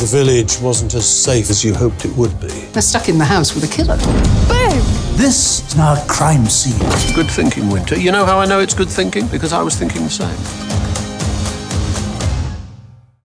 the village wasn't as safe as you hoped it would be. They're stuck in the house with a killer. Boom! This is now a crime scene. Good thinking, Winter. You know how I know it's good thinking? Because I was thinking the same.